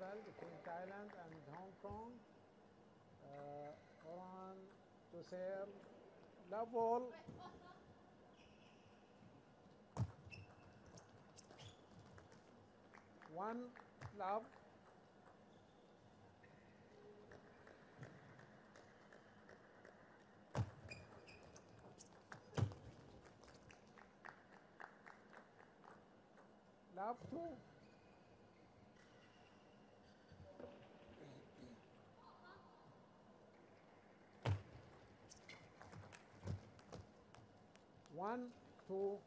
double between Thailand and Hong Kong. Uh, Oran to serve. Love ball. One love. Love two. One, two,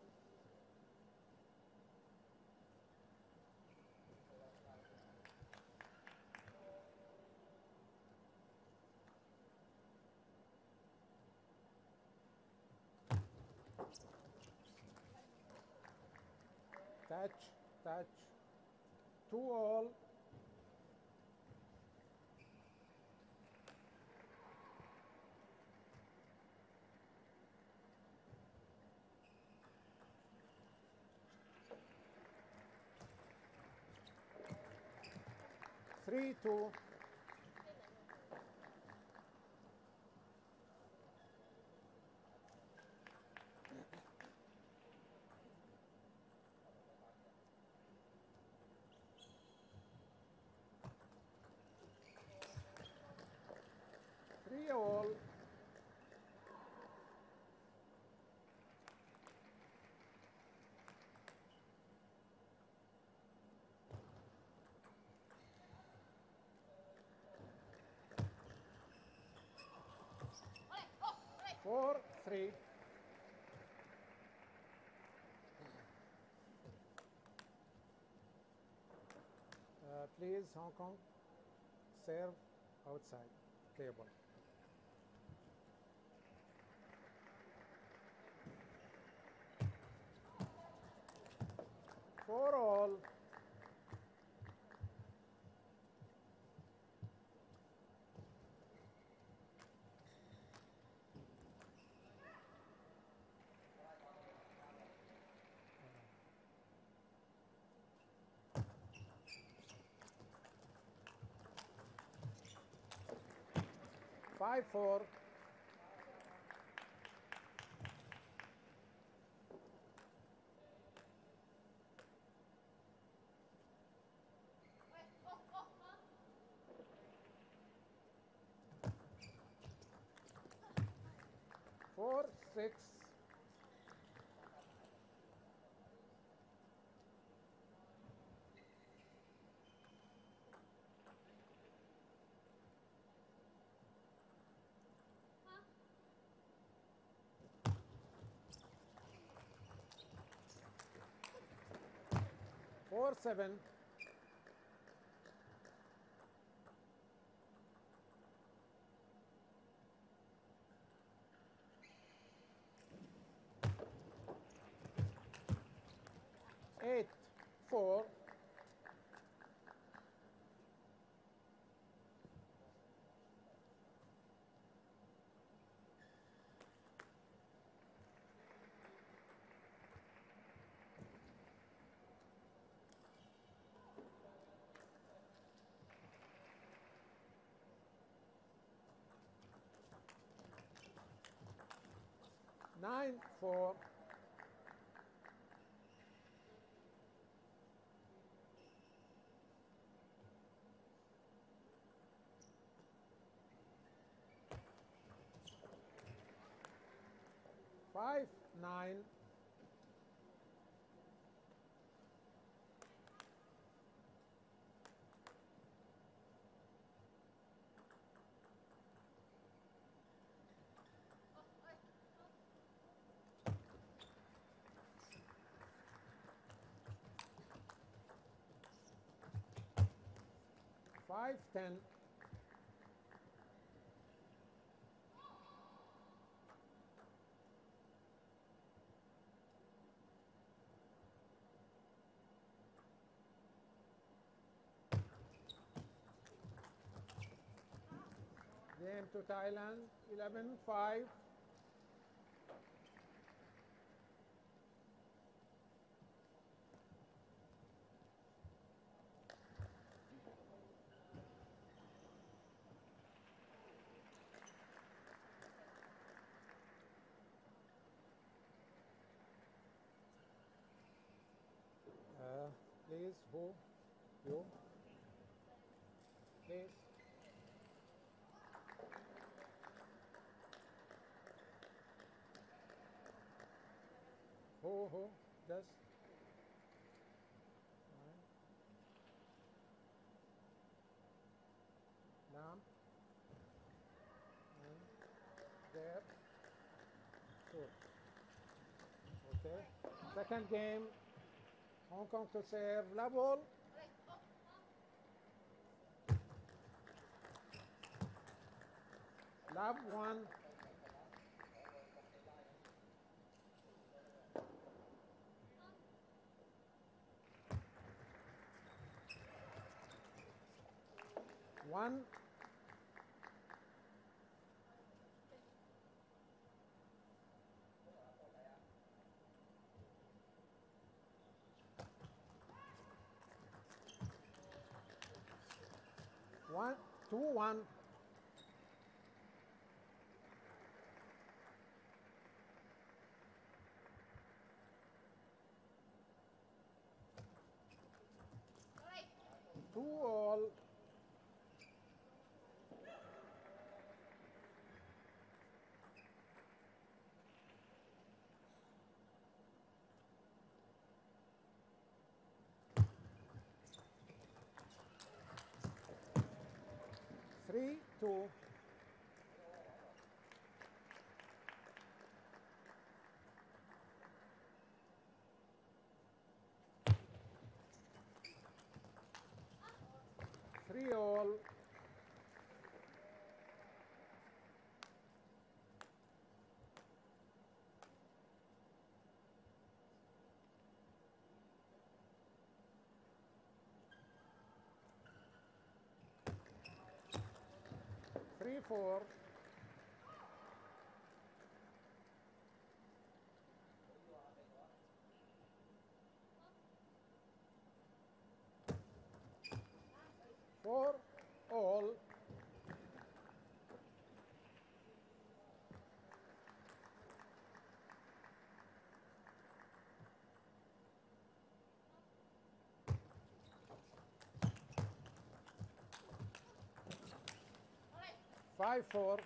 touch, touch, two all, three, two, four, three. Uh, please, Hong Kong, serve outside table. For all, five, four. Four, six. Four, seven. Eight, four. Nine, four. Five, nine. Five, ten. Game to Thailand, 11-5. Please. Who? You? Please. Who? Who? Alright. Nam? There. Good. Okay. Second game. Hong Kong to serve. La ball. Love one. One. Two, one. Two all. Three, two. Three all. Three, four. Four, all. Five, four.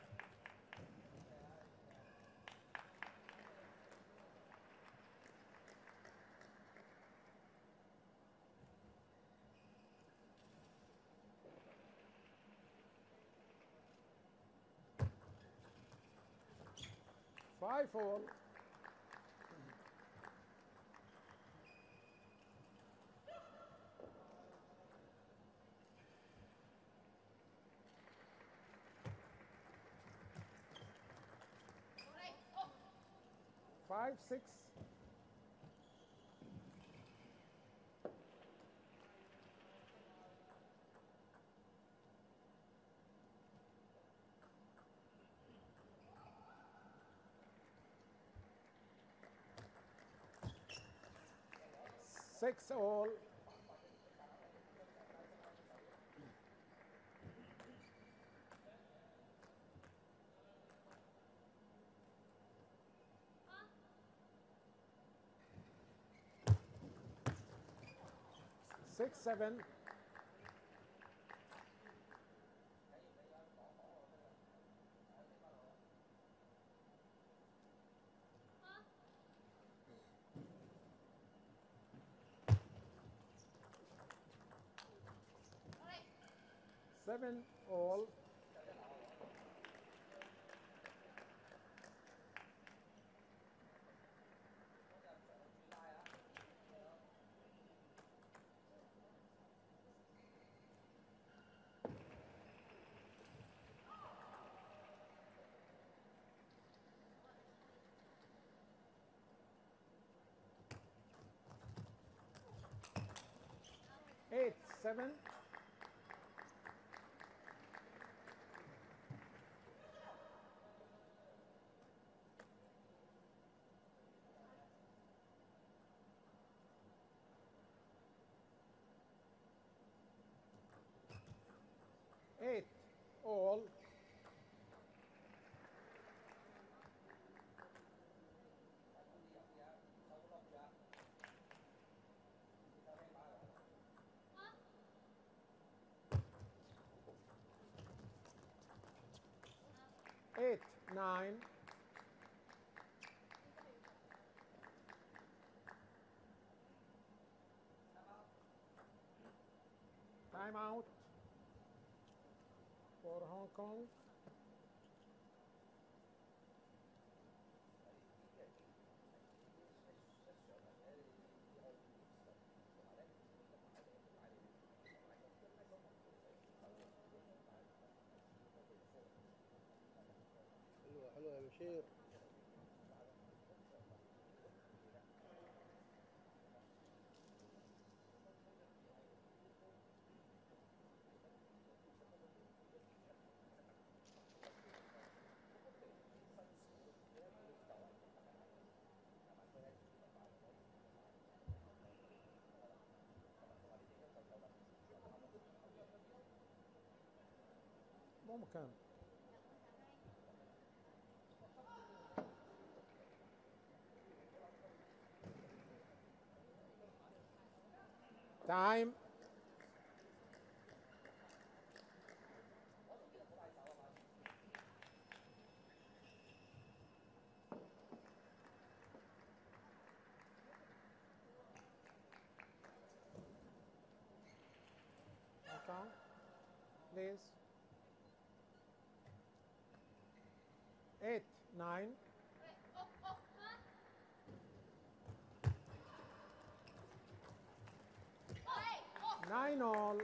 Five, four. Five, six. Six all. Six, seven. Seven all. Eight, seven. Eight, all. Nine. Time out for Hong Kong. porque Vamos, cara. Time. Please. Eight, nine. Nine all.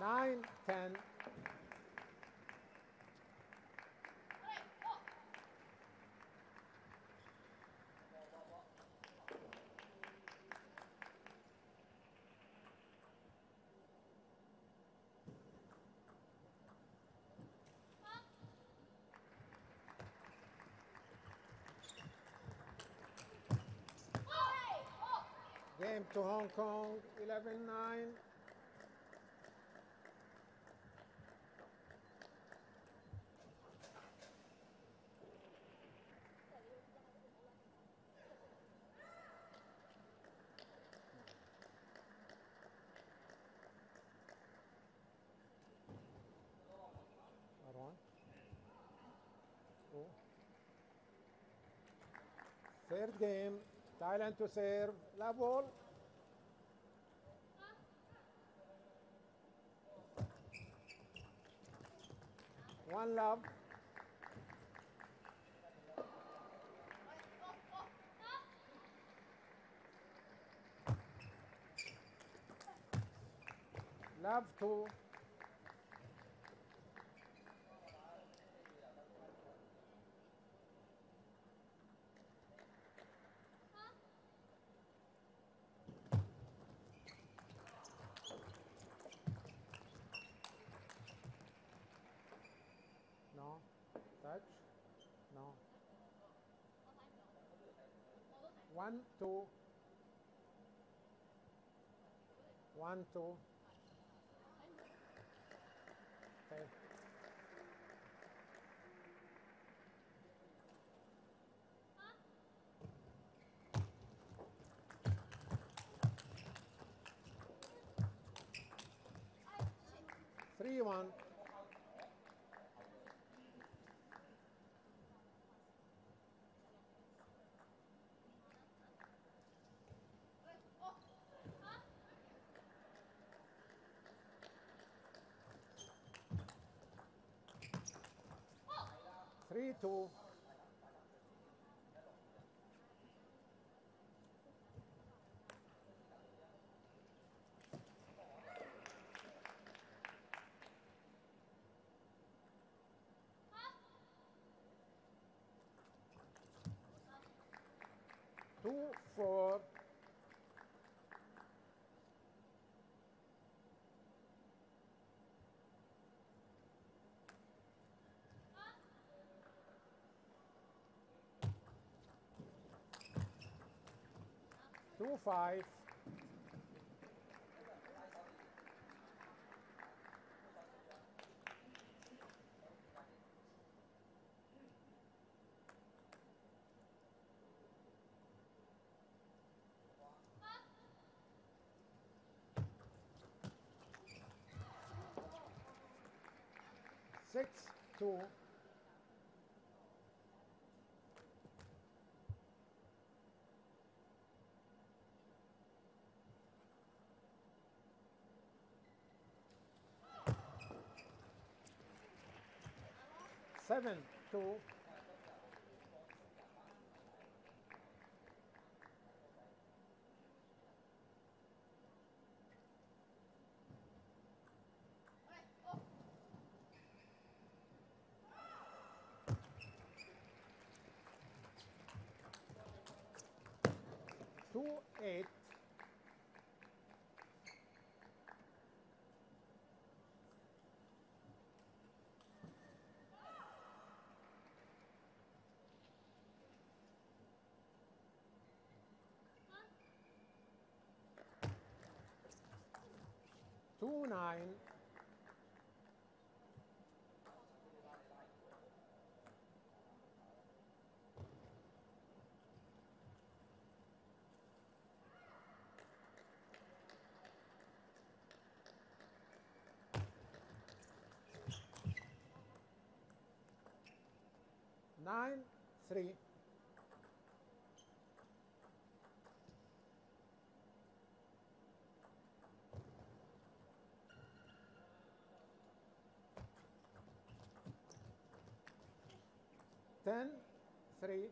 Nine, ten. Game to Hong Kong, 11 9. One. Two. Third game, Thailand to serve, love ball. One love. Love two. One, two. One, two. Okay. Three, one. Three, two. Two, four. two five. Six, two, Seven two. Two eight. Two nine. Nine three. Ten three.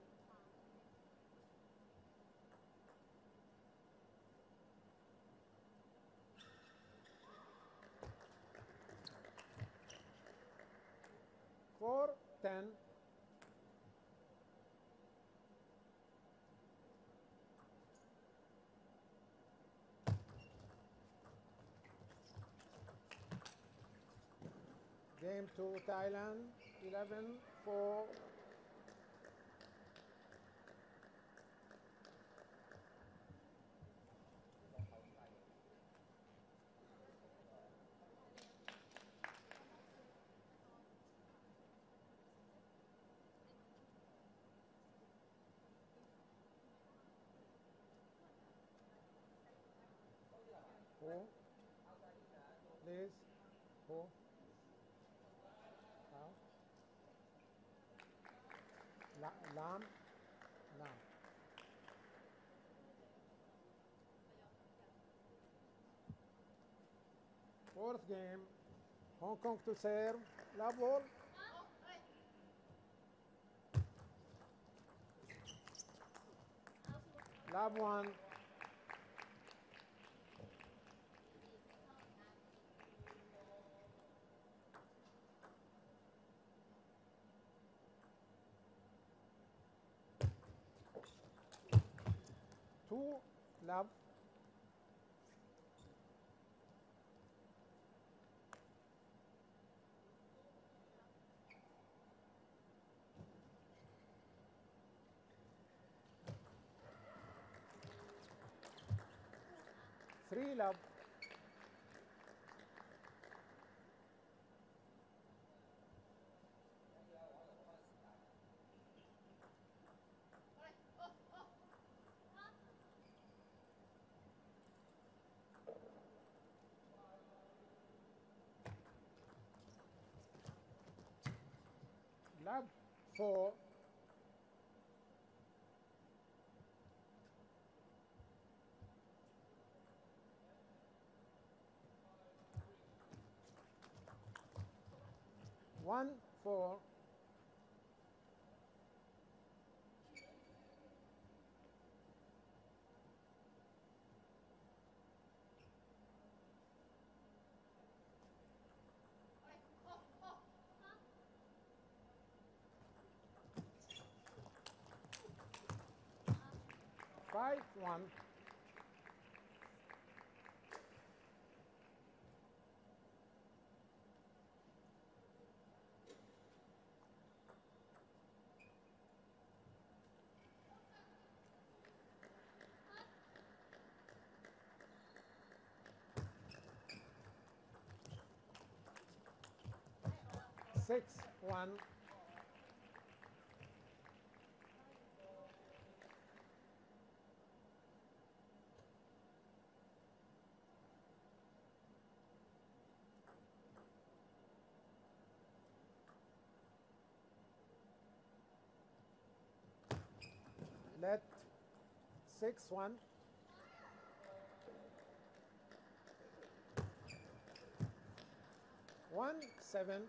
Four ten. Game to Thailand, 11 4. Four. Please. Four. Now. La lam. Lam. Fourth game. Hong Kong to serve. Love ball. Love one. Love. Three love. Four. One four. Five one. Six one. Let 6 1 1 7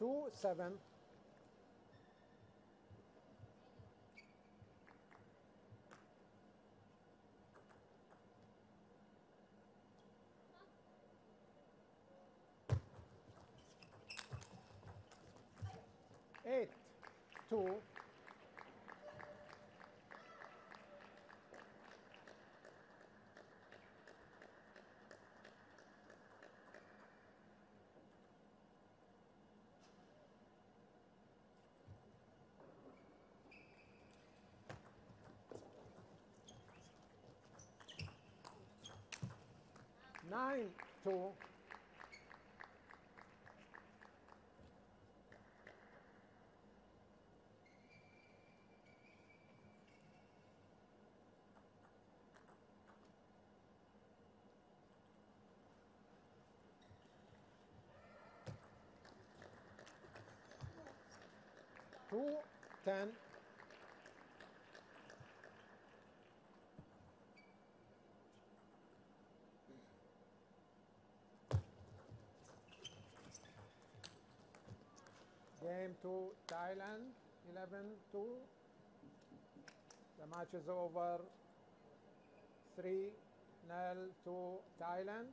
2 7 8 2 9 2 2 10 Game to Thailand, 11-2. The match is over. 3 0 to Thailand.